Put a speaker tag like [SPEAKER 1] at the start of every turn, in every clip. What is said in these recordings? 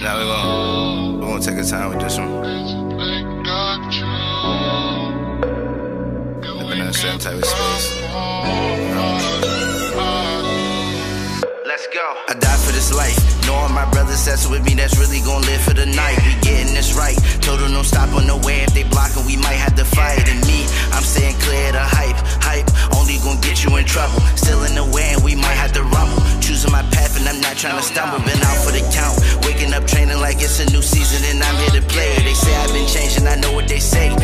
[SPEAKER 1] Now we're gonna, we're gonna take our time with this one. Living in a certain type of space. Let's go. I died for this life. Knowing my brothers that's with me, that's really gonna live for the night. We getting this right. Told them don't stop on the way. If they blocking, we might have to fight. And me, I'm staying clear of the hype. Hype only gonna get you in trouble. Still in the way, and we might have to rumble. Choosing my path, and I'm not trying to stumble. Been out for the count. Up training like it's a new season, and I'm here to play. They say I've been changing, I know what they say.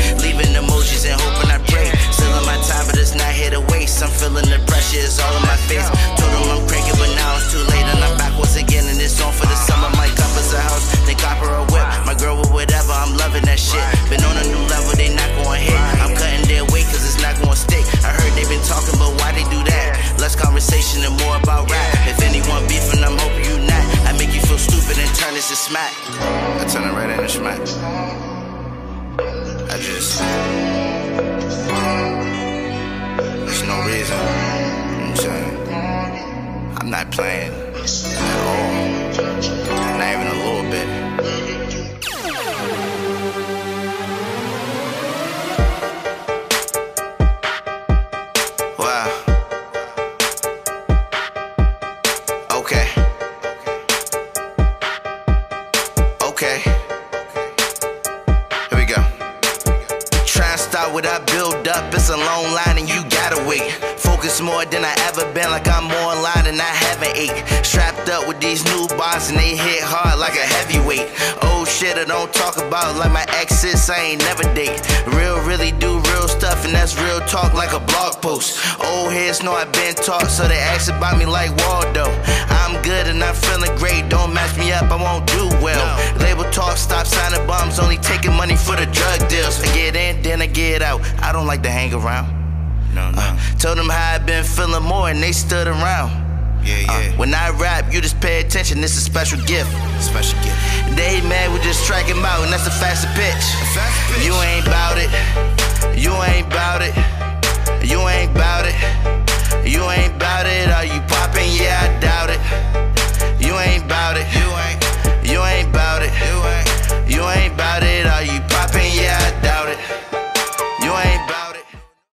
[SPEAKER 1] Smack. I just. There's no reason. I'm saying? I'm not playing at all. Not even a little bit. What I build up. It's a long line and you gotta wait. Focus more than I ever been, like I'm more in line than I haven't ate. Strapped up with these new bars and they hit hard like a heavyweight. Oh shit, I don't talk about like my exes, I ain't never date. Real, really do real stuff, and that's real talk like a blog post. Old heads know I've been taught, so they ask about me like Waldo. I'm good and I'm feeling great. Don't match me up, I won't do well. Label talk, stop signing bums, only money for the drug deals. I get in, then I get out. I don't like to hang around.
[SPEAKER 2] No, no.
[SPEAKER 1] Uh, told them how I been feeling more, and they stood around.
[SPEAKER 2] yeah,
[SPEAKER 1] Uh,
[SPEAKER 2] yeah.
[SPEAKER 1] when I rap, you just pay attention. This is a special gift.
[SPEAKER 2] Special gift.
[SPEAKER 1] They mad, we just track him out, and that's a faster pitch.
[SPEAKER 2] Faster pitch.
[SPEAKER 1] You ain't bout it. You ain't bout it.